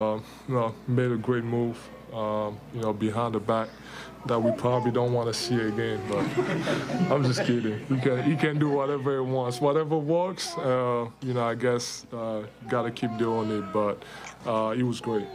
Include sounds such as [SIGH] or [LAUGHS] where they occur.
Um, you know, made a great move, um, you know, behind the back that we probably don't want to see again. But [LAUGHS] I'm just kidding. He can he can do whatever he wants, whatever works. Uh, you know, I guess uh, got to keep doing it. But uh, it was great.